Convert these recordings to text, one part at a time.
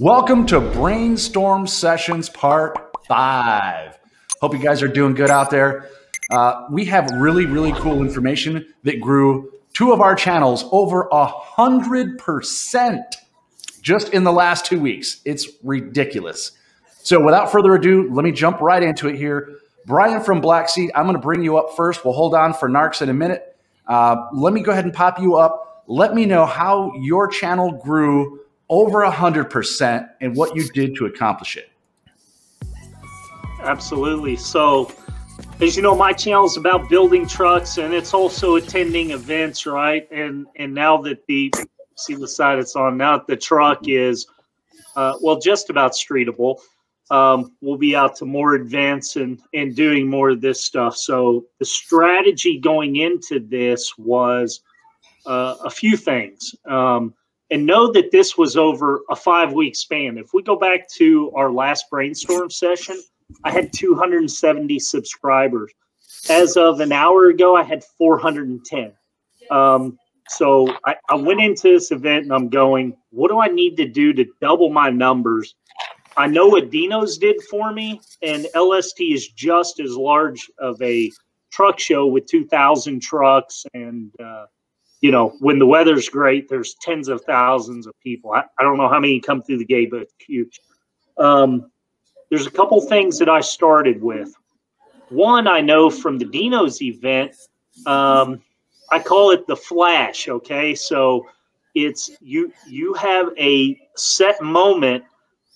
Welcome to Brainstorm Sessions Part 5. Hope you guys are doing good out there. Uh, we have really, really cool information that grew two of our channels over a hundred percent just in the last two weeks. It's ridiculous. So without further ado, let me jump right into it here. Brian from Black Seed, I'm going to bring you up first. We'll hold on for Narcs in a minute. Uh, let me go ahead and pop you up. Let me know how your channel grew over a hundred percent and what you did to accomplish it. Absolutely. So, as you know, my channel is about building trucks, and it's also attending events, right? And and now that the see the side it's on now, the truck is uh, well just about streetable. Um, we'll be out to more events and and doing more of this stuff. So the strategy going into this was uh, a few things. Um, and know that this was over a five week span. If we go back to our last brainstorm session, I had 270 subscribers. As of an hour ago, I had 410. Um, so I, I went into this event and I'm going, what do I need to do to double my numbers? I know what Dino's did for me, and LST is just as large of a truck show with 2,000 trucks. And, uh, you know, when the weather's great, there's tens of thousands of people. I, I don't know how many come through the gate, but it's huge. Um, there's a couple things that I started with. One, I know from the Dino's event, um, I call it the flash. Okay, so it's you you have a set moment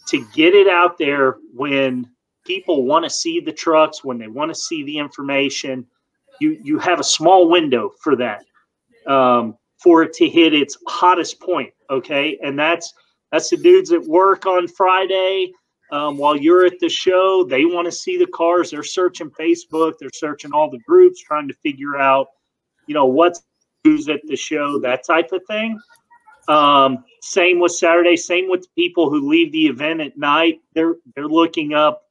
to get it out there when people want to see the trucks, when they want to see the information. You you have a small window for that, um, for it to hit its hottest point. Okay, and that's that's the dudes at work on Friday um, while you're at the show. They want to see the cars. They're searching Facebook. They're searching all the groups, trying to figure out, you know, what's who's at the show, that type of thing. Um, same with Saturday. Same with people who leave the event at night. They're they're looking up.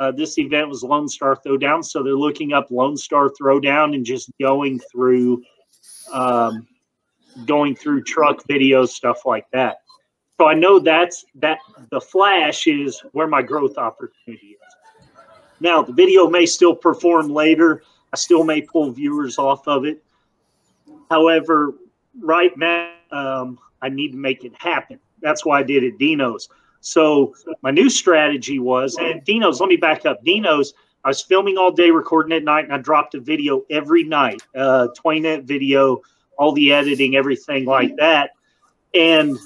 Uh, this event was Lone Star Throwdown, so they're looking up Lone Star Throwdown and just going through, um, going through truck videos, stuff like that. So I know that's that the flash is where my growth opportunity is. Now the video may still perform later. I still may pull viewers off of it. However, right now um, I need to make it happen. That's why I did it Dino's. So my new strategy was, and Dino's. Let me back up. Dino's. I was filming all day, recording at night, and I dropped a video every night, uh, 20 minute video, all the editing, everything like that. And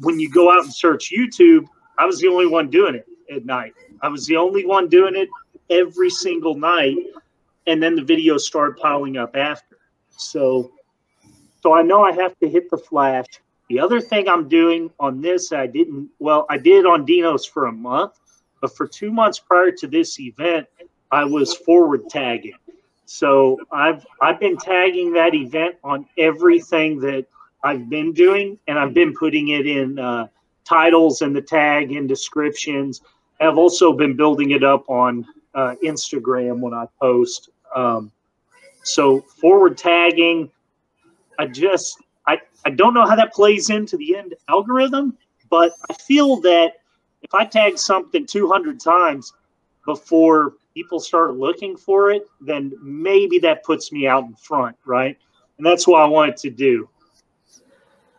when you go out and search YouTube, I was the only one doing it at night. I was the only one doing it every single night, and then the videos started piling up after. So, so I know I have to hit the flash. The other thing I'm doing on this, I didn't. Well, I did on Dino's for a month, but for two months prior to this event, I was forward tagging. So I've I've been tagging that event on everything that I've been doing, and I've been putting it in uh, titles and the tag and descriptions. I've also been building it up on uh, Instagram when I post. Um, so forward tagging, I just I, I don't know how that plays into the end algorithm, but I feel that if I tag something 200 times before people start looking for it, then maybe that puts me out in front, right? And that's what I wanted to do.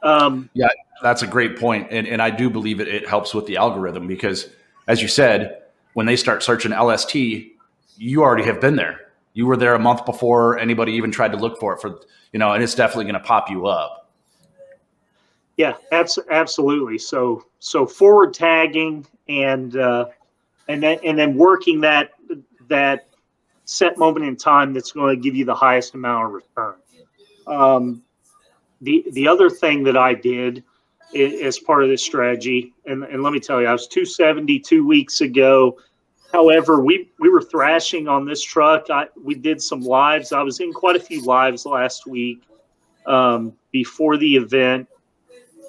Um, yeah, that's a great point, and and I do believe it, it helps with the algorithm because, as you said, when they start searching LST, you already have been there. You were there a month before anybody even tried to look for it for you know, and it's definitely going to pop you up. Yeah, abs- absolutely. So so forward tagging and uh, and then and then working that that set moment in time that's going to give you the highest amount of return. Um, the the other thing that I did as part of this strategy, and, and let me tell you, I was 270 two weeks ago. However, we we were thrashing on this truck. I, we did some lives. I was in quite a few lives last week um, before the event.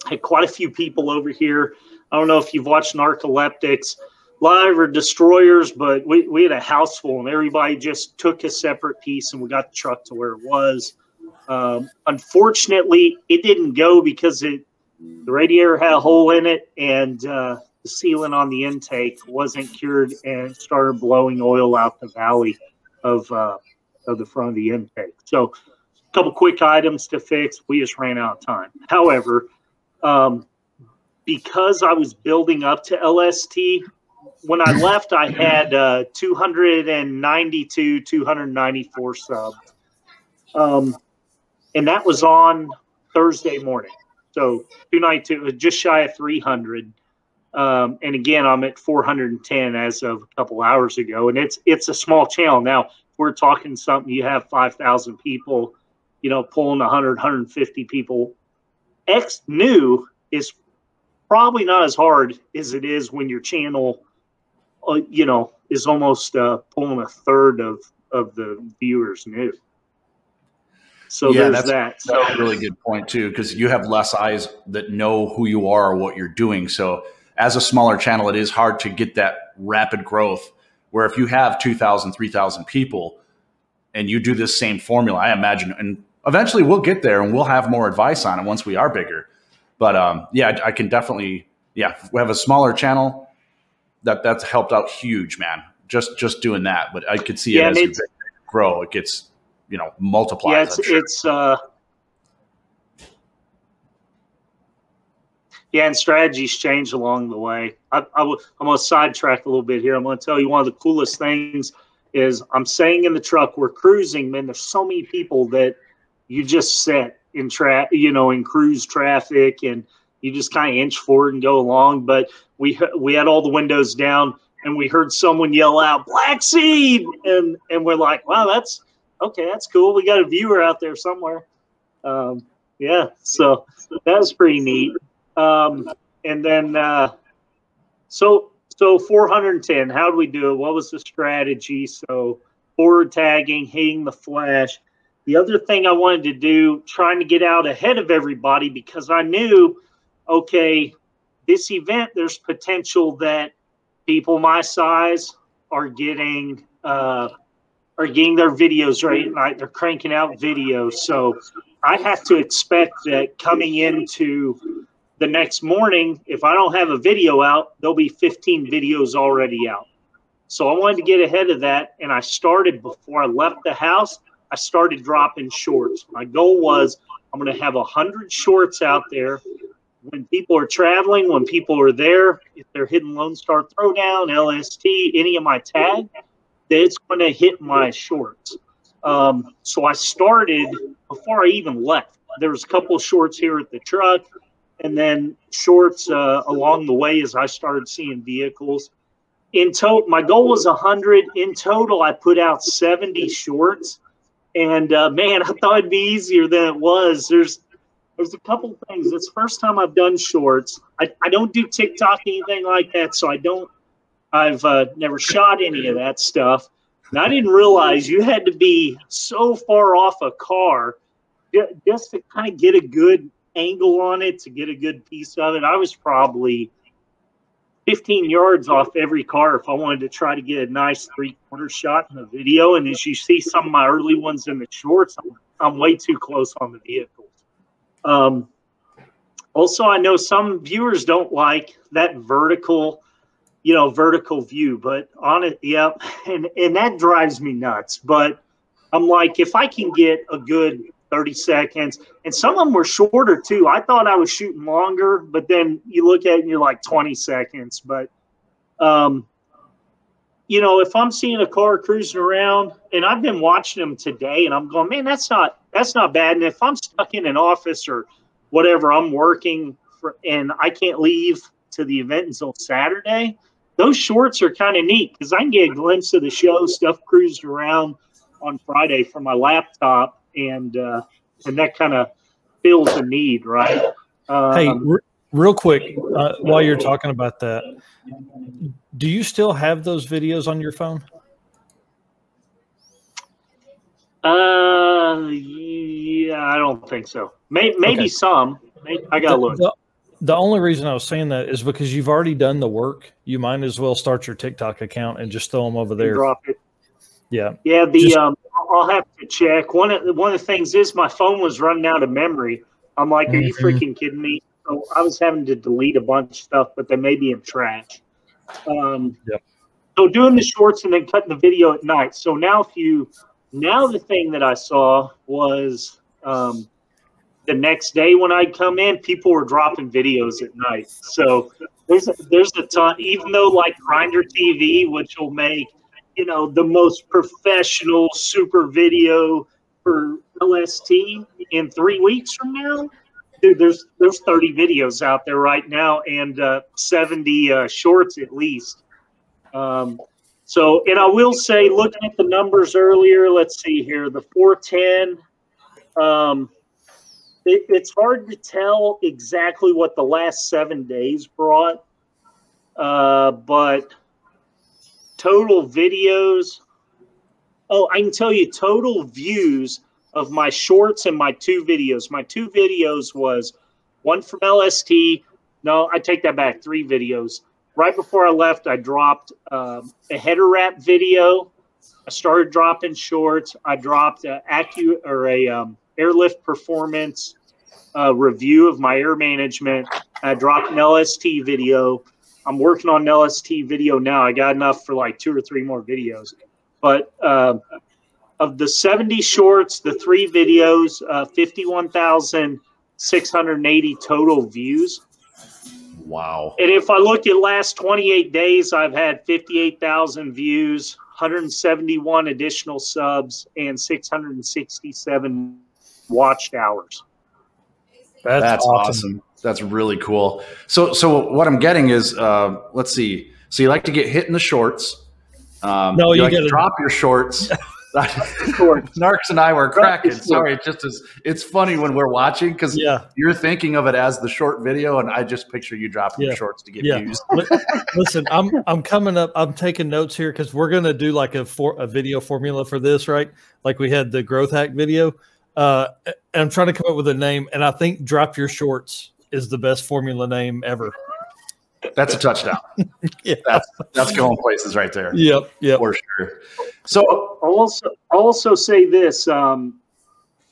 Had quite a few people over here. I don't know if you've watched Narcoleptics live or destroyers, but we, we had a house full and everybody just took a separate piece and we got the truck to where it was. Um, unfortunately, it didn't go because it the radiator had a hole in it, and uh, the sealant on the intake wasn't cured and started blowing oil out the valley of uh, of the front of the intake. So, a couple quick items to fix. We just ran out of time. However, um, because I was building up to LST, when I left, I had uh, 292, 294 subs. Um, and that was on Thursday morning. So 292, just shy of 300. Um, and again, I'm at 410 as of a couple hours ago, and it's it's a small channel now. We're talking something you have 5,000 people, you know, pulling 100, 150 people. X new is probably not as hard as it is when your channel, uh, you know, is almost uh, pulling a third of of the viewers new. So yeah, that's, that. That's a really good point too, because you have less eyes that know who you are or what you're doing. So as a smaller channel, it is hard to get that rapid growth. Where if you have 2,000, 3,000 people and you do this same formula, I imagine, and eventually we'll get there and we'll have more advice on it once we are bigger. But um, yeah, I, I can definitely, yeah, we have a smaller channel that that's helped out huge, man. Just just doing that, but I could see yeah, it as you grow, it gets you know multiplied. Yeah, it's sure. it's uh, yeah, and strategies change along the way. I, I w- I'm going to sidetrack a little bit here. I'm going to tell you one of the coolest things is I'm saying in the truck we're cruising, man. There's so many people that you just set in tra- you know, in cruise traffic, and you just kind of inch forward and go along. But we we had all the windows down, and we heard someone yell out "Black Seed," and and we're like, "Wow, that's okay, that's cool. We got a viewer out there somewhere." Um, yeah, so that was pretty neat. Um, and then, uh, so so 410. How do we do it? What was the strategy? So forward tagging, hitting the flash. The other thing I wanted to do, trying to get out ahead of everybody, because I knew, okay, this event, there's potential that people my size are getting uh, are getting their videos right night. They're cranking out videos, so I have to expect that coming into the next morning, if I don't have a video out, there'll be 15 videos already out. So I wanted to get ahead of that, and I started before I left the house. I started dropping shorts. My goal was I'm going to have 100 shorts out there when people are traveling, when people are there, if they're hitting Lone Star Throwdown, LST, any of my tag, it's going to hit my shorts. Um, so I started before I even left. There was a couple shorts here at the truck, and then shorts uh, along the way as I started seeing vehicles. In total, my goal was 100. In total, I put out 70 shorts and uh, man, I thought it'd be easier than it was. There's there's a couple things. It's first time I've done shorts. I, I don't do TikTok anything like that, so I don't. I've uh, never shot any of that stuff. And I didn't realize you had to be so far off a car just to kind of get a good angle on it, to get a good piece of it. I was probably 15 yards off every car if I wanted to try to get a nice three quarter shot in the video. And as you see some of my early ones in the shorts, I'm, I'm way too close on the vehicles. Um, also, I know some viewers don't like that vertical, you know, vertical view, but on it, yeah, and, and that drives me nuts. But I'm like, if I can get a good 30 seconds. And some of them were shorter too. I thought I was shooting longer, but then you look at it and you're like 20 seconds. But, um, you know, if I'm seeing a car cruising around and I've been watching them today and I'm going, man, that's not, that's not bad. And if I'm stuck in an office or whatever, I'm working for, and I can't leave to the event until Saturday, those shorts are kind of neat because I can get a glimpse of the show, stuff cruised around on Friday from my laptop and uh, and that kind of fills a need, right? Um, hey, real quick, uh, while you're talking about that, do you still have those videos on your phone? Uh, yeah, I don't think so. Maybe, maybe okay. some. Maybe, I gotta look. The, the only reason I was saying that is because you've already done the work. You might as well start your TikTok account and just throw them over there. Drop it. Yeah. Yeah. The just, um, I'll have to check. One of the, one of the things is my phone was running out of memory. I'm like, are you mm-hmm. freaking kidding me? so I was having to delete a bunch of stuff, but they may be in trash. Um, Yep. So doing the shorts and then cutting the video at night. So now if you now the thing that I saw was um, the next day when I'd come in, people were dropping videos at night. So there's a, there's a ton. Even though like Grinder TV, which will make you know the most professional super video for LST in three weeks from now. Dude, there's there's 30 videos out there right now and uh, 70 uh, shorts at least. Um, so, and I will say, looking at the numbers earlier, let's see here, the 410. Um, it, it's hard to tell exactly what the last seven days brought, uh, but total videos. Oh, I can tell you total views of my shorts and my two videos. My two videos was one from LST. No, I take that back. Three videos. Right before I left, I dropped um, a header wrap video. I started dropping shorts. I dropped a Acu or a um, airlift performance uh, review of my air management. I dropped an LST video. I'm working on an LST video now. I got enough for like two or three more videos. But uh, of the 70 shorts, the three videos, uh, 51,680 total views. Wow. And if I look at last 28 days, I've had 58,000 views, 171 additional subs, and 667 watched hours. That's, That's awesome. awesome. That's really cool. So, so what I'm getting is, uh, let's see. So you like to get hit in the shorts. Um, No, you like to drop your shorts. Narks and I were cracking. Sorry, it's just as it's funny when we're watching because Yeah. you're thinking of it as the short video, and I just picture you dropping Yeah. your shorts to get Yeah. views. Li- Listen, I'm I'm coming up. I'm taking notes here because we're gonna do like a for a video formula for this, right? Like we had the growth hack video. Uh, and I'm trying to come up with a name, and I think "Drop Your Shorts" is the best formula name ever. That's a touchdown. Yeah. That's that's going places right there Yep. Yep. for sure. So I'll also I'll also say this: um,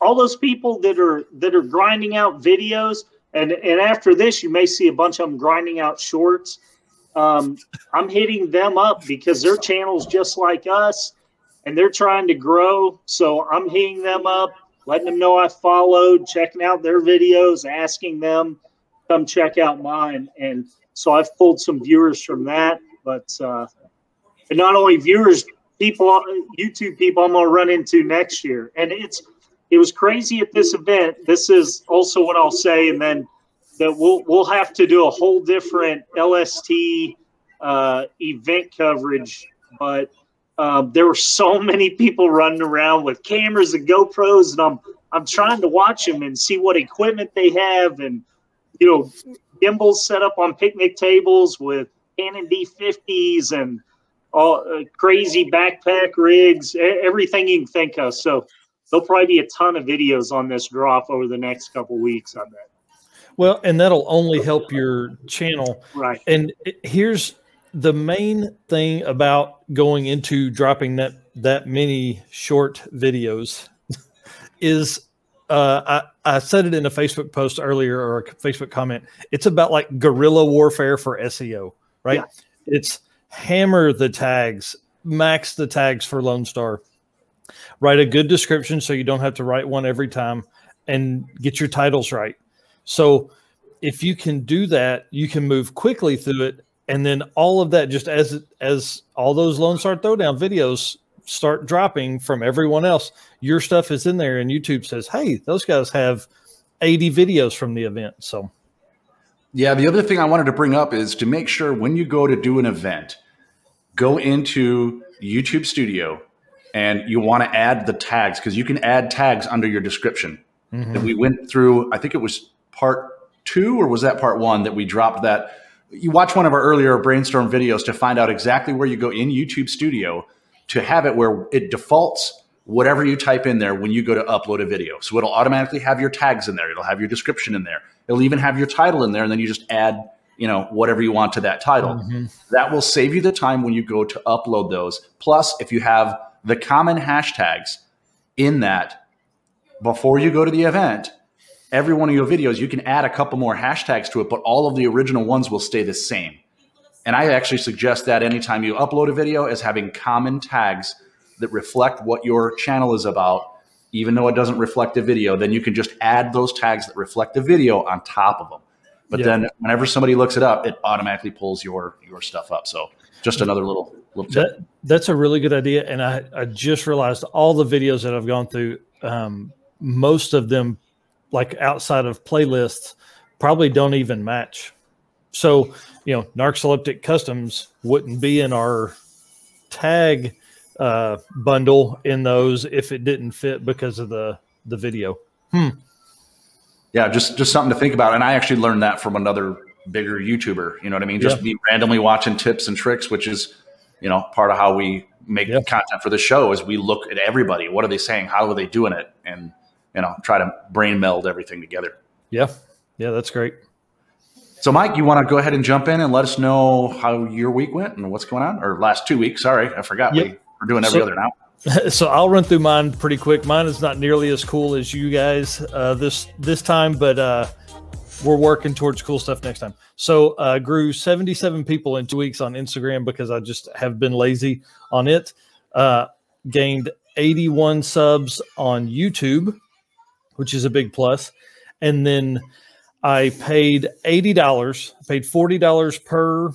all those people that are that are grinding out videos, and and after this, you may see a bunch of them grinding out shorts. Um, I'm hitting them up because their channels just like us, and they're trying to grow. So I'm hitting them up, letting them know I followed, checking out their videos, asking them come check out mine, and so I've pulled some viewers from that. But uh, and not only viewers, people, YouTube people, I'm gonna run into next year, and it's it was crazy at this event. This is also what I'll say, and then that we'll we'll have to do a whole different LST uh, event coverage. But um, there were so many people running around with cameras and GoPros, and I'm I'm trying to watch them and see what equipment they have, and you know, gimbals set up on picnic tables with Canon D50s and all uh, crazy backpack rigs, everything you can think of. So there'll probably be a ton of videos on this drop over the next couple weeks. I bet. Well, and that'll only help your channel. Right. And here's the main thing about going into dropping that that many short videos is uh, I, I said it in a Facebook post earlier or a Facebook comment. It's about like guerrilla warfare for SEO, right? Yeah. It's hammer the tags, max the tags for Lone Star, write a good description so you don't have to write one every time, and get your titles right. So if you can do that, you can move quickly through it, and then all of that just as as all those Lone Star Throwdown videos start dropping from everyone else, your stuff is in there, and YouTube says, "Hey, those guys have 80 videos from the event." So Yeah, the other thing I wanted to bring up is to make sure when you go to do an event, go into YouTube Studio and you want to add the tags because you can add tags under your description. mhm. That we went through, I think it was part two or was that part one that we dropped that. You watch one of our earlier brainstorm videos to find out exactly where you go in YouTube Studio to have it where it defaults whatever you type in there when you go to upload a video. So it'll automatically have your tags in there. It'll have your description in there. It'll even have your title in there, and then you just add, you know, whatever you want to that title. Mhm. That will save you the time when you go to upload those. Plus, if you have the common hashtags in that before you go to the event, every one of your videos, you can add a couple more hashtags to it, but all of the original ones will stay the same. And I actually suggest that anytime you upload a video as having common tags that reflect what your channel is about, even though it doesn't reflect the video, then you can just add those tags that reflect the video on top of them. But yeah. then whenever somebody looks it up, it automatically pulls your your stuff up. So just another little little tip. That, that's a really good idea. And I, I just realized all the videos that I've gone through, um, most of them like outside of playlists probably don't even match. So, you know, Narcoleptic Customs wouldn't be in our tag uh, bundle in those if it didn't fit because of the the video. Hmm. Yeah, just just something to think about. And I actually learned that from another bigger YouTuber. You know what I mean? Just yeah. be randomly watching tips and tricks, which is, you know, part of how we make yeah. content for the show is we look at everybody. What are they saying? How are they doing it? And you know, try to brain meld everything together. Yeah. Yeah, that's great. So, Mike, you want to go ahead and jump in and let us know how your week went and what's going on, or last two weeks? Sorry, I forgot. Yep. We, are doing every so, other now. So I'll run through mine pretty quick. Mine is not nearly as cool as you guys uh, this this time, but uh, we're working towards cool stuff next time. So uh, grew 77 people in two weeks on Instagram because I just have been lazy on it. Uh, gained 81 subs on YouTube which is a big plus. And then I paid $80, I paid $40 per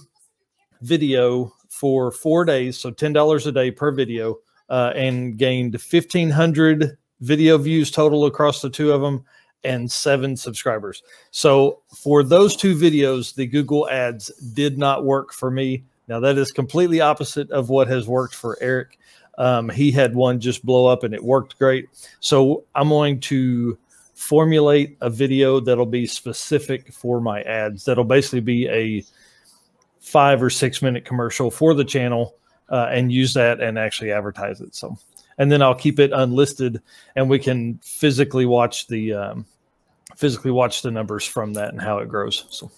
video for four days. So $10 a day per video uh, and gained 1,500 video views total across the two of them and seven subscribers. So for those two videos, the Google ads did not work for me. Now that is completely opposite of what has worked for Eric. Um, he had one just blow up and it worked great. So I'm going to formulate a video that'll be specific for my ads. That'll basically be a five or six minute commercial for the channel uh, and use that and actually advertise it. So, and then I'll keep it unlisted and we can physically watch the, um, physically watch the numbers from that and how it grows. So.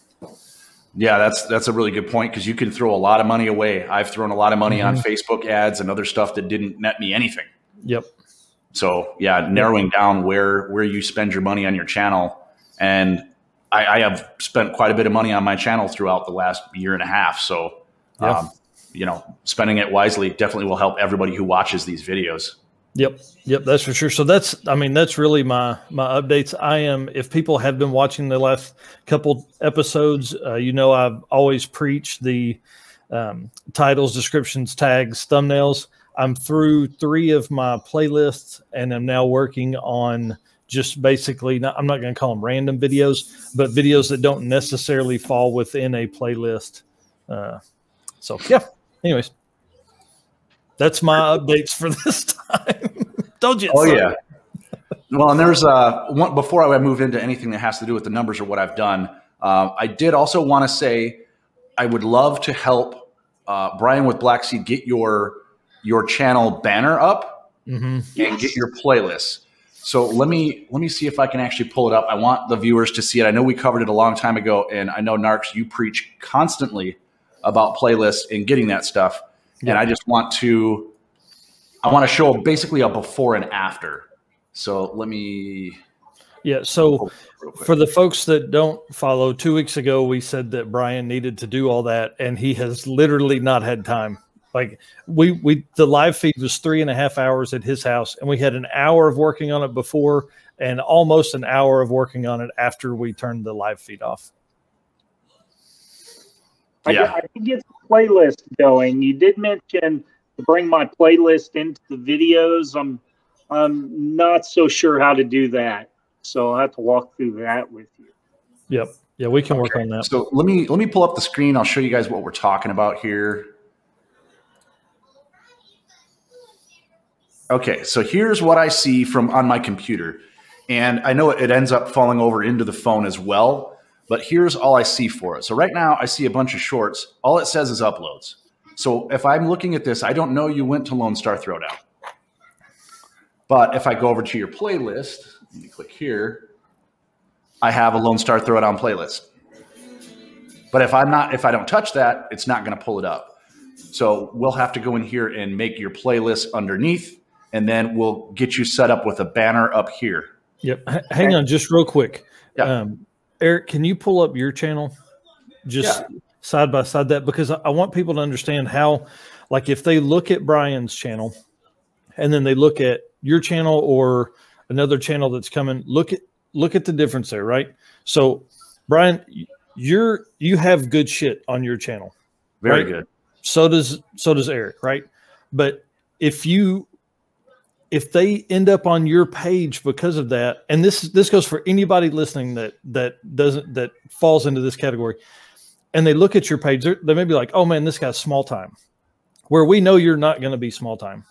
Yeah, that's that's a really good point because you can throw a lot of money away. I've thrown a lot of money mm-hmm. on Facebook ads and other stuff that didn't net me anything. Yep. So yeah, narrowing down where where you spend your money on your channel, and I, I have spent quite a bit of money on my channel throughout the last year and a half. So, yeah. um, you know, spending it wisely definitely will help everybody who watches these videos. Yep. Yep. That's for sure. So that's, I mean, that's really my, my updates. I am, if people have been watching the last couple episodes, uh, you know, I've always preached the um, titles, descriptions, tags, thumbnails. I'm through three of my playlists and I'm now working on just basically, not, I'm not going to call them random videos, but videos that don't necessarily fall within a playlist. Uh, so, yeah. Anyways, that's my updates for this time. Don't you? Oh, yeah. Well, and there's uh, one before I move into anything that has to do with the numbers or what I've done. Uh, I did also want to say I would love to help uh, Brian with Black Seed get your your channel banner up mm-hmm. and get your playlist. So let me let me see if I can actually pull it up. I want the viewers to see it. I know we covered it a long time ago, and I know Narcs, you preach constantly about playlists and getting that stuff. Yeah. And I just want to I want to show basically a before and after. So let me yeah. So for the folks that don't follow, two weeks ago we said that Brian needed to do all that, and he has literally not had time. Like we we the live feed was three and a half hours at his house, and we had an hour of working on it before, and almost an hour of working on it after we turned the live feed off. Yeah. I, I did get the playlist going. You did mention to bring my playlist into the videos. I'm I'm not so sure how to do that, so I have to walk through that with you. Yep. Yeah, we can okay. work on that. So let me let me pull up the screen. I'll show you guys what we're talking about here. Okay, so here's what I see from on my computer. And I know it ends up falling over into the phone as well, but here's all I see for it. So right now I see a bunch of shorts. All it says is uploads. So if I'm looking at this, I don't know you went to Lone Star Throwdown. But if I go over to your playlist, let me click here, I have a Lone Star Throwdown playlist. But if I'm not, if I don't touch that, it's not going to pull it up. So we'll have to go in here and make your playlist underneath and then we'll get you set up with a banner up here. Yep. H- hang on just real quick. Yeah. Um, Eric, can you pull up your channel? Just side by side that because I, I want people to understand how, like, if they look at Brian's channel and then they look at your channel or another channel that's coming, look at look at the difference there, right? So, Brian, you're you have good shit on your channel. Very Right. good. So does so does Eric, right? But if you if they end up on your page because of that, and this this goes for anybody listening that that doesn't that falls into this category, and they look at your page, they're- may be like, "Oh man, this guy's small time," where we know you're not going to be small time.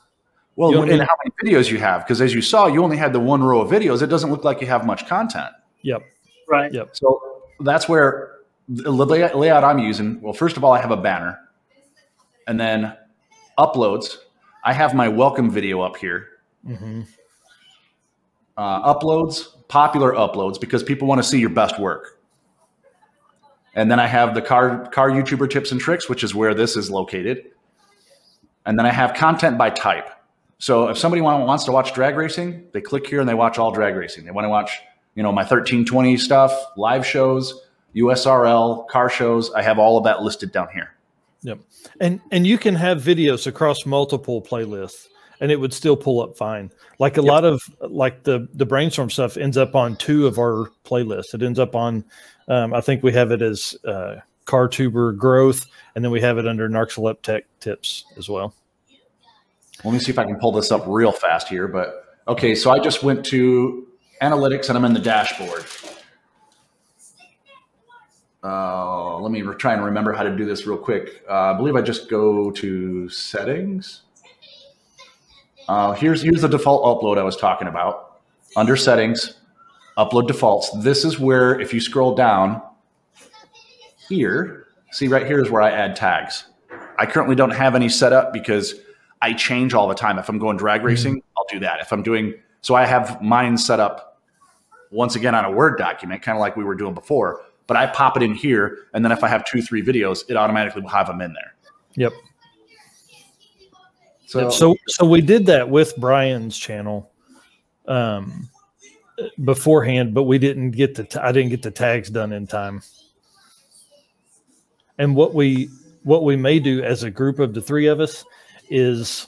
Well, You know what I and mean? how many videos you have? Because as you saw, you only had the one row of videos. It doesn't look like you have much content. Yep. Right. Yep. So that's where the layout I'm using. Well, first of all, I have a banner, and then uploads. I have my welcome video up here. Hmm Uh, uploads, popular uploads, because people want to see your best work. And then I have the car car YouTuber tips and tricks, which is where this is located. And then I have content by type. So if somebody wants to watch drag racing, they click here and they watch all drag racing. They want to watch, you know, my 1320 stuff, live shows, USRL, car shows. I have all of that listed down here. Yep. And and you can have videos across multiple playlists and it would still pull up fine. Like a lot of like the the brainstorm stuff ends up on two of our playlists. It ends up on um, I think we have it as uh, car tuber growth and then we have it under Narcoleptic tips as well. Let me see if I can pull this up real fast here. But okay, so I just went to analytics and I'm in the dashboard. Uh, let me try and remember how to do this real quick. Uh, I believe I just go to settings. Uh, here's here's the default upload I was talking about. Under settings, upload defaults. This is where if you scroll down here, see right here is where I add tags. I currently don't have any set up because I change all the time. If I'm going drag racing, I'll do that. If I'm doing so, I have mine set up once again on a Word document, kind of like we were doing before. But I pop it in here, and then if I have two, three videos, it automatically will have them in there. Yep. So, So so we did that with Brian's channel um beforehand, but we didn't get the t- I didn't get the tags done in time. And what we what we may do as a group of the three of us is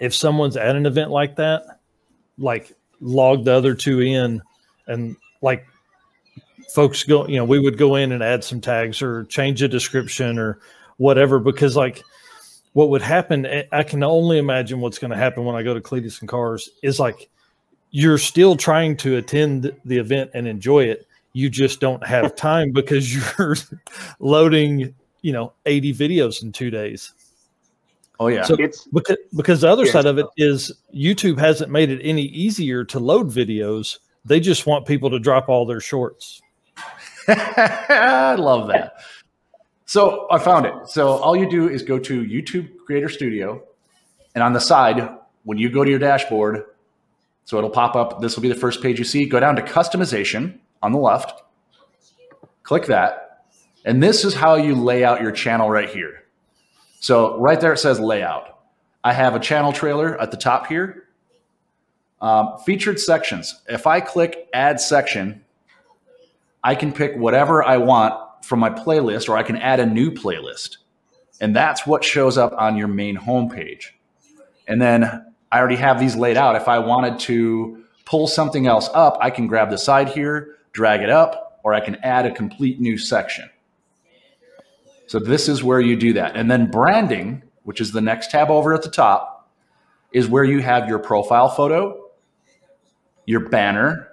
if someone's at an event like that, like log the other two in and like folks go, you know, we would go in and add some tags or change a description or whatever because like what would happen eh, i can only imagine what's going to happen when i go to cleetus and cars is like you're still trying to attend the event and enjoy it. You just don't have time because you're loading you know 80 videos in two days. Oh yeah, so- It's because, because the other Yes. side of it is youtube hasn't made it any easier to load videos. They just want people to drop all their shorts. I love that. So I found it. So all you do is go to YouTube Creator Studio, and on the side, when you go to your dashboard, so it'll pop up. This will be the first page you see. Go down to customization on the left, click that, and this is how you lay out your channel right here. So right there it says layout. I have a channel trailer at the top here. Um, featured sections. If I click add section, I can pick whatever I want from my playlist, or I can add a new playlist. And that's what shows up on your main homepage. And then I already have these laid out. If I wanted to pull something else up, I can grab the side here, drag it up, or I can add a complete new section. So this is where you do that. And then branding, which is the next tab over at the top, is where you have your profile photo, your banner,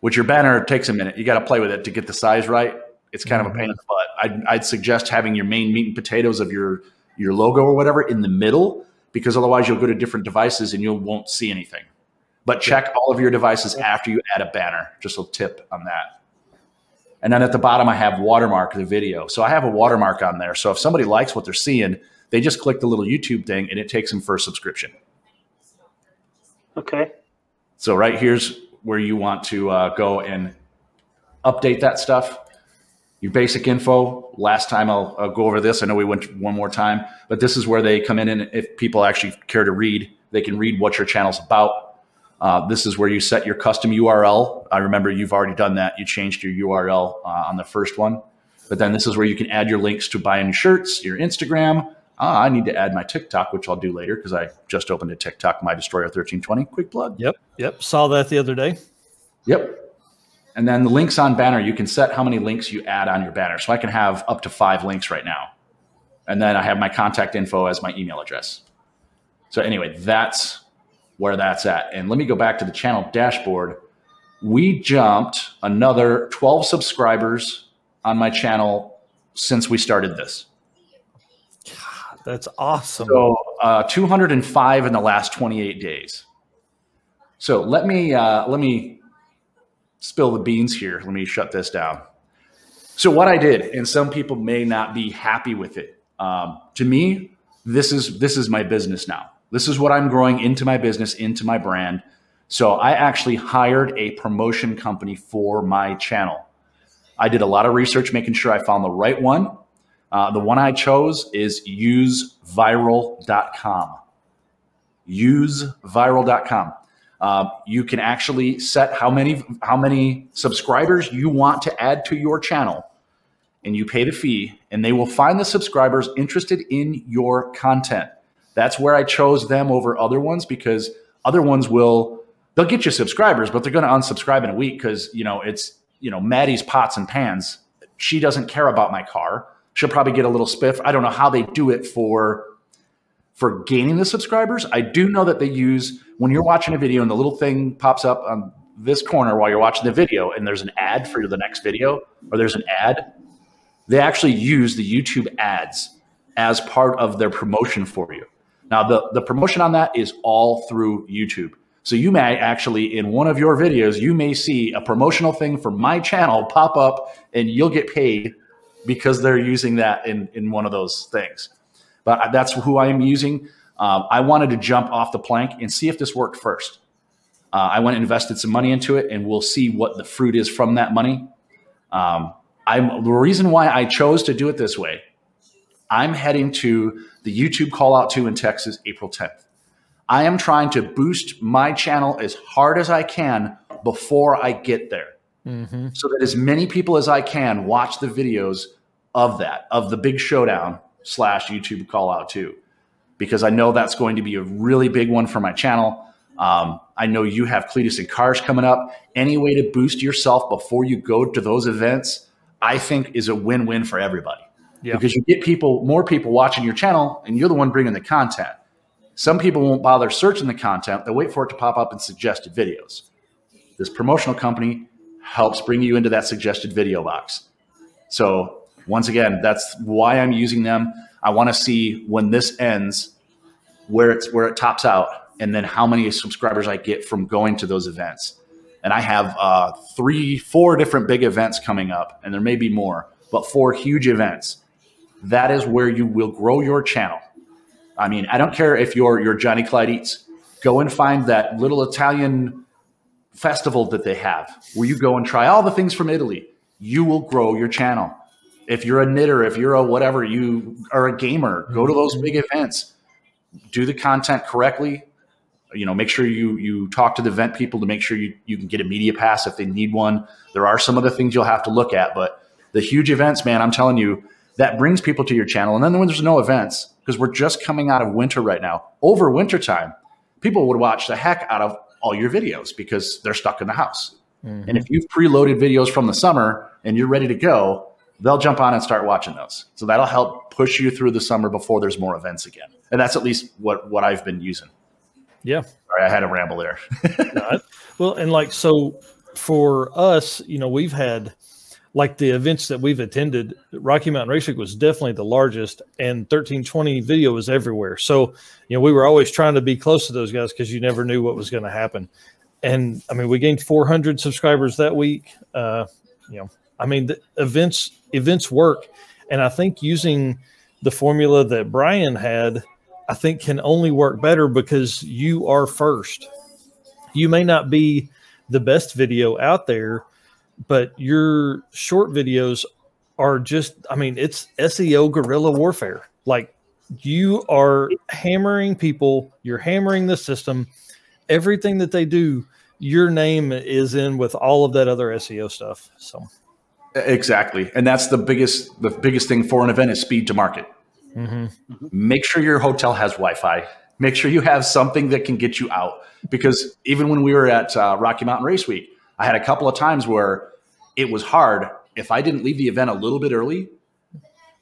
which your banner takes a minute. You got to play with it to get the size right. It's kind of a pain in the butt. I'd, I'd suggest having your main meat and potatoes of your your logo or whatever in the middle because otherwise you'll go to different devices and you won't see anything. But check all of your devices after you add a banner. Just a tip on that. And then at the bottom, I have watermark the video. So I have a watermark on there. So if somebody likes what they're seeing, they just click the little YouTube thing and it takes them for a subscription. okay. So right here's where you want to uh, go and update that stuff. Your basic info. Last time I'll, I'll go over this. I know we went one more time, but this is where they come in and if people actually care to read, they can read what your channel's about. Uh, this is where you set your custom URL. I remember you've already done that. You changed your URL uh, on the first one. But then this is where you can add your links to buying shirts, your Instagram. Ah, I need to add my TikTok, which I'll do later because I just opened a TikTok, my Destroyer 1320. Quick plug. Yep. Yep. Saw that the other day. Yep. And then the links on banner, you can set how many links you add on your banner. So I can have up to five links right now. And then I have my contact info as my email address. So anyway, that's where that's at. And let me go back to the channel dashboard. We jumped another 12 subscribers on my channel since we started this. God, that's awesome. So uh, 205 in the last 28 days. So let me uh, let me spill the beans here. Let me shut this down. So what I did, and some people may not be happy with it. Um, to me, this is this is my business now. This is what I'm growing into my business, into my brand. So I actually hired a promotion company for my channel. I did a lot of research, making sure I found the right one. Uh, the one I chose is useviral.com. Useviral.com. Uh, you can actually set how many how many subscribers you want to add to your channel, and you pay the fee, and they will find the subscribers interested in your content. That's where I chose them over other ones because other ones will they'll get you subscribers, but they're going to unsubscribe in a week because you know it's you know Maddie's pots and pans. She doesn't care about my car. She'll probably get a little spiff. I don't know how they do it for for gaining the subscribers. I do know that they use when you're watching a video and the little thing pops up on this corner while you're watching the video and there's an ad for the next video or there's an ad. They actually use the YouTube ads as part of their promotion for you. Now, the, the promotion on that is all through YouTube. So you may actually, in one of your videos, you may see a promotional thing for my channel pop up and you'll get paid because they're using that in, in one of those things. But that's who I am using. Um, I wanted to jump off the plank and see if this worked first. Uh, I went and invested some money into it, and we'll see what the fruit is from that money. Um, I'm the reason why I chose to do it this way. I'm heading to the YouTube call out to in Texas April 10th. I am trying to boost my channel as hard as I can before I get there. Mm-hmm. So that as many people as I can watch the videos of that, of the big showdown slash YouTube call out to, because I know that's going to be a really big one for my channel. Um, I know you have Cleetus and Cars coming up. Any way to boost yourself before you go to those events, I think is a win win for everybody. Yeah. Because you get people, more people watching your channel, and you're the one bringing the content. Some people won't bother searching the content, they'll wait for it to pop up in suggested videos. This promotional company helps bring you into that suggested video box. So, once again, that's why I'm using them. I want to see when this ends where it's where it tops out and then how many subscribers I get from going to those events. And I have uh, three, four different big events coming up, and there may be more, but four huge events. That is where you will grow your channel. I mean, I don't care if you're you're Johnny Clyde Eats. Go and find that little Italian festival that they have where you go and try all the things from Italy. You will grow your channel. If you're a knitter, if you're a whatever, you are a gamer, go to those big events. Do the content correctly. You know, make sure you you talk to the event people to make sure you, you can get a media pass if they need one. There are some other things you'll have to look at, but the huge events, man, I'm telling you, that brings people to your channel. And then when there's no events, because we're just coming out of winter right now, over winter time, people would watch the heck out of all your videos because they're stuck in the house. Mm-hmm. And if you've preloaded videos from the summer and you're ready to go, they'll jump on and start watching those. So that'll help push you through the summer before there's more events again. And that's at least what what I've been using. Yeah. Sorry, I had a ramble there. well, and like so for us, you know, we've had like the events that we've attended, Rocky Mountain Race Week was definitely the largest, and 1320 video was everywhere. So, you know, we were always trying to be close to those guys because you never knew what was going to happen. And I mean, we gained 400 subscribers that week. Uh, you know, I mean, the events events work, and I think using the formula that Brian had, I think can only work better because you are first. You may not be the best video out there but your short videos are just i mean it's seo guerrilla warfare like you are hammering people you're hammering the system everything that they do, your name is in with all of that other SEO stuff. So exactly, and that's the biggest the biggest thing for an event is speed to market. Mm-hmm. Make sure your hotel has Wi-Fi. Make sure you have something that can get you out. Because even when we were at uh, Rocky Mountain Race Week, I had a couple of times where it was hard. If I didn't leave the event a little bit early,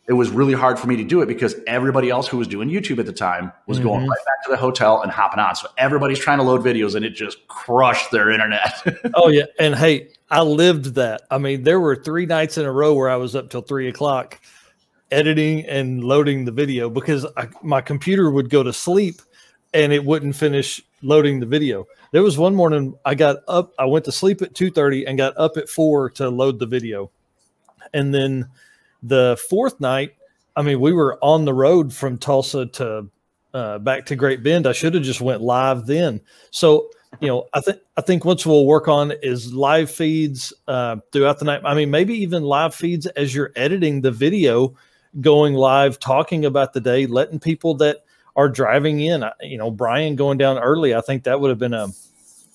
it was really hard for me to do it because everybody else who was doing YouTube at the time was mm-hmm. going right back to the hotel and hopping on. So everybody's trying to load videos and it just crushed their internet. oh, yeah. And hey, I lived that. I mean, there were three nights in a row where I was up till three o'clock editing and loading the video because I, my computer would go to sleep and it wouldn't finish loading the video. There was one morning I got up, I went to sleep at 2:30 and got up at 4 to load the video. And then the fourth night, I mean, we were on the road from Tulsa to uh, back to Great Bend. I should have just went live then. So, you know, I think I think once we'll work on is live feeds uh, throughout the night. I mean, maybe even live feeds as you're editing the video, going live, talking about the day, letting people that are driving in. You know, Brian going down early. I think that would have been a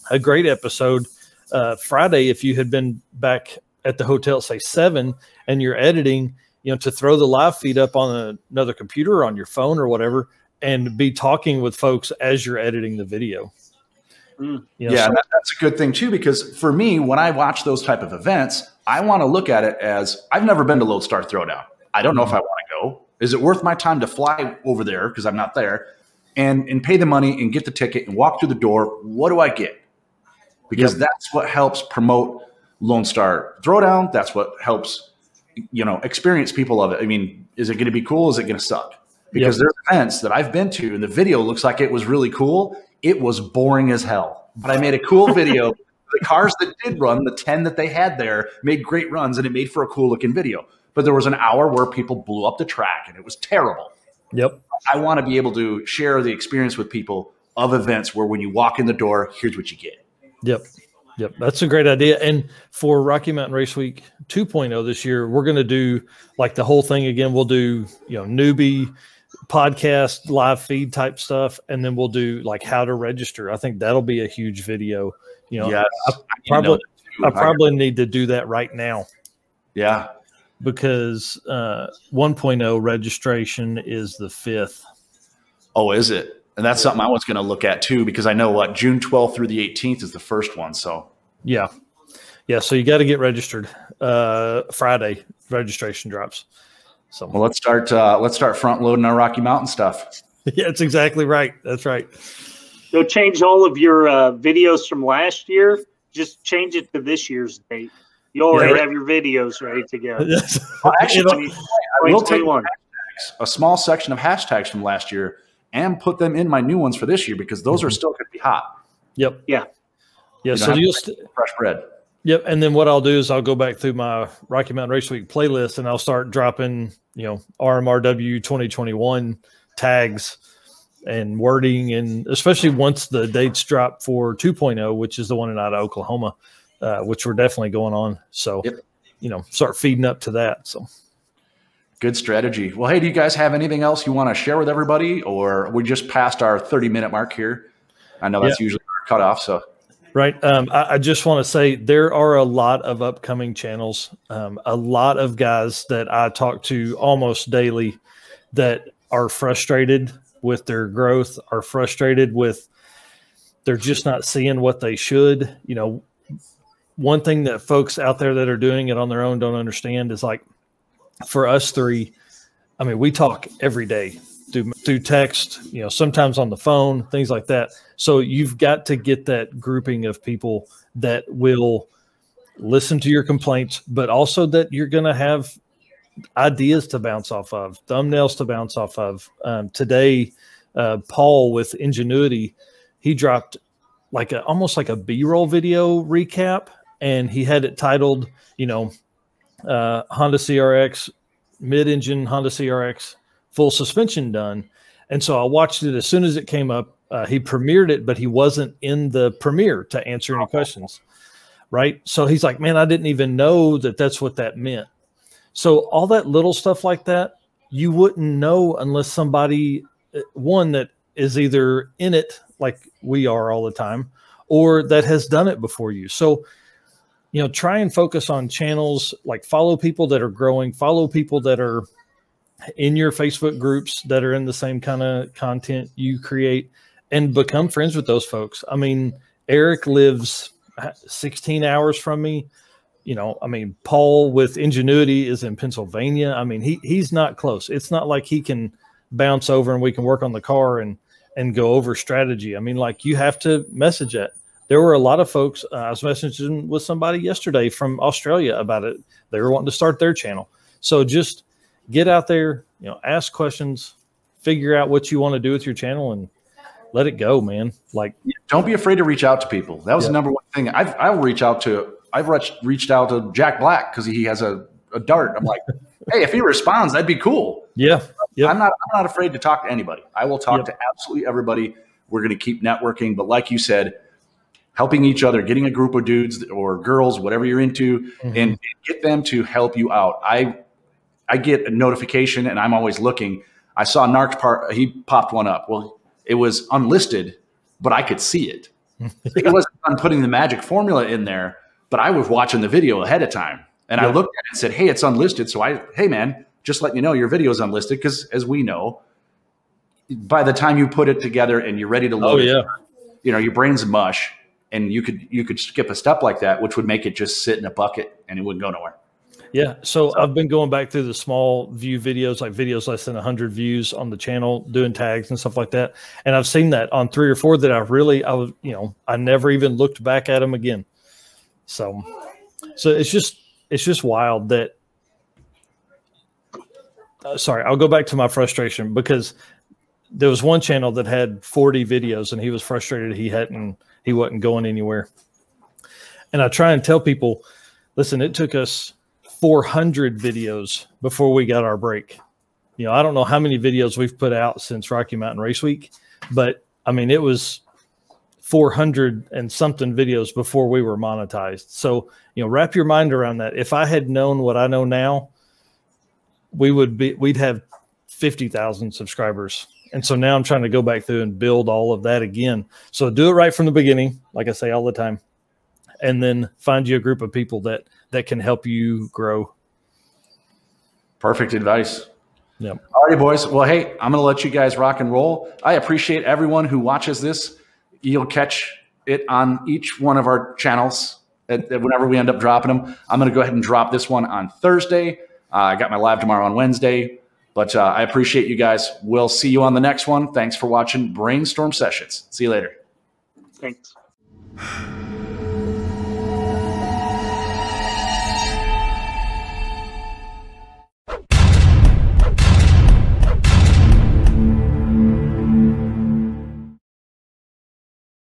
a great episode uh, Friday if you had been back at the hotel, say seven, and you're editing. You know, to throw the live feed up on a, another computer or on your phone or whatever, and be talking with folks as you're editing the video. Mm. You know, yeah, so- that, that's a good thing too. Because for me, when I watch those type of events, I want to look at it as I've never been to Lone Star Throwdown. I don't know if I want to go. Is it worth my time to fly over there because I'm not there and and pay the money and get the ticket and walk through the door? What do I get? Because yep. that's what helps promote Lone Star Throwdown. That's what helps you know experience people of it. I mean, is it going to be cool? Is it going to suck? Because yep. there's events that I've been to and the video looks like it was really cool. It was boring as hell. But I made a cool video. the cars that did run, the 10 that they had there, made great runs and it made for a cool looking video but there was an hour where people blew up the track and it was terrible. Yep. I want to be able to share the experience with people of events where when you walk in the door, here's what you get. Yep. Yep. That's a great idea. And for Rocky Mountain Race Week 2.0 this year, we're going to do like the whole thing again. We'll do, you know, newbie podcast, live feed type stuff. And then we'll do like how to register. I think that'll be a huge video. You know, yes, I, I probably, I probably need to do that right now. Yeah because uh, 1.0 registration is the fifth. Oh, is it? And that's something I was going to look at too, because I know what June 12th through the 18th is the first one. So, yeah. Yeah. So you got to get registered. Uh, Friday registration drops. So, well, let's start, uh, let's start front loading our Rocky Mountain stuff. yeah, that's exactly right. That's right. Go change all of your uh, videos from last year. Just change it to this year's date. You already yeah. have your videos ready to go. well, actually, I will take one. a small section of hashtags from last year and put them in my new ones for this year because those mm-hmm. are still going to be hot. Yep. Yeah. Yeah. You so you'll st- fresh bread. Yep. And then what I'll do is I'll go back through my Rocky Mountain Race Week playlist and I'll start dropping, you know, RMRW 2021 tags and wording and especially once the dates drop for 2.0, which is the one in out of Oklahoma uh, which we're definitely going on. So, yep. you know, start feeding up to that. So, good strategy. Well, hey, do you guys have anything else you want to share with everybody, or we just passed our 30 minute mark here? I know that's usually our cutoff. So, Right. Um, I, I, just want to say there are a lot of upcoming channels, um, a lot of guys that I talk to almost daily that are frustrated with their growth, are frustrated with they're just not seeing what they should. You know, one thing that folks out there that are doing it on their own don't understand is like for us three, I mean, we talk every day through through text, you know, sometimes on the phone, things like that. So you've got to get that grouping of people that will listen to your complaints, but also that you're going to have ideas to bounce off of, thumbnails to bounce off of. Um, today, uh, Paul with Ingenuity, he dropped like a almost like a B-roll video recap and he had it titled, you know, uh, Honda CRX, mid-engine Honda CRX, full suspension done. And so I watched it as soon as it came up. Uh, he premiered it, but he wasn't in the premiere to answer any questions, right? So he's like, "Man, I didn't even know that that's what that meant." So all that little stuff like that, you wouldn't know unless somebody, uh, one that is either in it like we are all the time, or that has done it before you. So, you know, try and focus on channels like follow people that are growing, follow people that are in your Facebook groups that are in the same kind of content you create and become friends with those folks. I mean, Eric lives 16 hours from me. You know, I mean, Paul with Ingenuity is in Pennsylvania. I mean, he he's not close. It's not like he can bounce over and we can work on the car and and go over strategy. I mean, like you have to message it. There were a lot of folks. Uh, I was messaging with somebody yesterday from Australia about it. They were wanting to start their channel. So just get out there, you know, ask questions, figure out what you want to do with your channel, and let it go, man. Like, don't be afraid to reach out to people. That was yeah. the number one thing. I've, I will reach out to. I've reached reached out to Jack Black because he has a, a dart. I'm like, hey, if he responds, that'd be cool. Yeah, yep. I'm not. I'm not afraid to talk to anybody. I will talk yep. to absolutely everybody. We're going to keep networking, but like you said, helping each other, getting a group of dudes or girls, whatever you're into, mm-hmm. and get them to help you out. I I get a notification and I'm always looking. I saw Narc part, he popped one up. Well, it was unlisted, but I could see it. It wasn't on putting the magic formula in there, but I was watching the video ahead of time. And I looked at it and said, Hey, it's unlisted. So I, hey man, just letting you know your video is unlisted because as we know, by the time you put it together and you're ready to load oh, yeah. it, you know, your brain's mush and you could you could skip a step like that, which would make it just sit in a bucket and it wouldn't go nowhere. Yeah. So, so, I've been going back through the small view videos, like videos less than 100 views on the channel, doing tags and stuff like that. And I've seen that on three or four that I really, I was, you know, I never even looked back at them again. So, so it's just, it's just wild that, uh, sorry, I'll go back to my frustration because there was one channel that had 40 videos and he was frustrated he hadn't, he wasn't going anywhere. And I try and tell people, listen, it took us 400 videos before we got our break. You know, I don't know how many videos we've put out since Rocky Mountain Race Week, but I mean, it was 400 and something videos before we were monetized. So, you know, wrap your mind around that. If I had known what I know now, we would be, we'd have 50,000 subscribers. And so now I'm trying to go back through and build all of that again. So do it right from the beginning, like I say all the time, and then find you a group of people that that can help you grow. Perfect advice. Yep. All right, boys. Well, hey, I'm going to let you guys rock and roll. I appreciate everyone who watches this. You'll catch it on each one of our channels at, at whenever we end up dropping them. I'm going to go ahead and drop this one on Thursday. Uh, I got my live tomorrow on Wednesday. But uh, I appreciate you guys. We'll see you on the next one. Thanks for watching Brainstorm Sessions. See you later. Thanks.